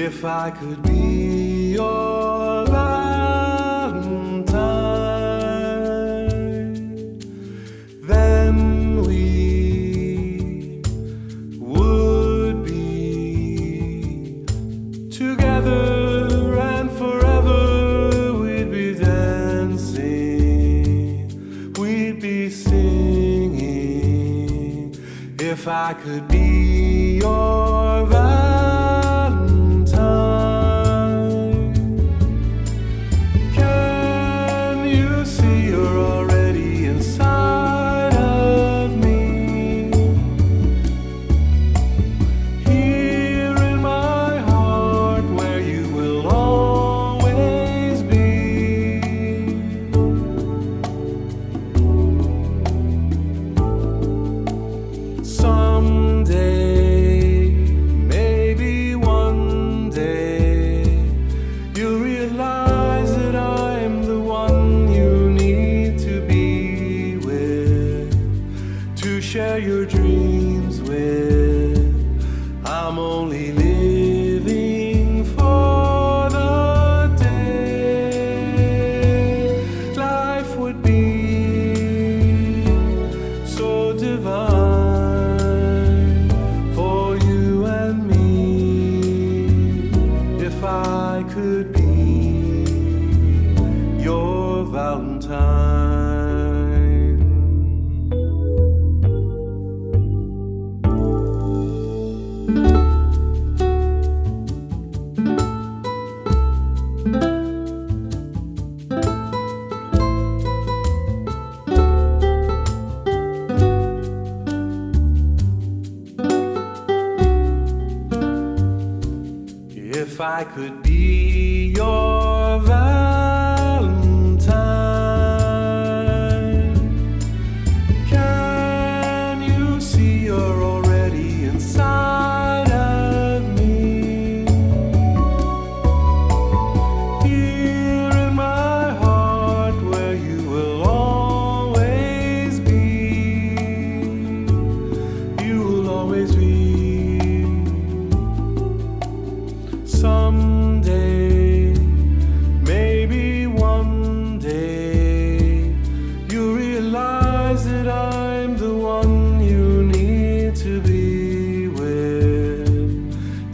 If I could be your Valentine, then we would be together and forever we'd be dancing. We'd be singing. If i could be your valentine share your dreams with. I'm only living for the day life would be so divine for you and me if I could be your Valentine. If I could be your Valentine,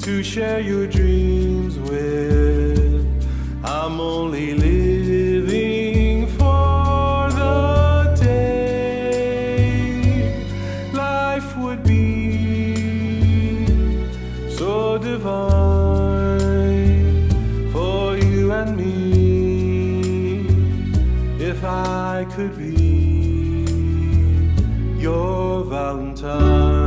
to share your dreams with. I'm only living for the day life would be so divine for you and me if I could be your Valentine.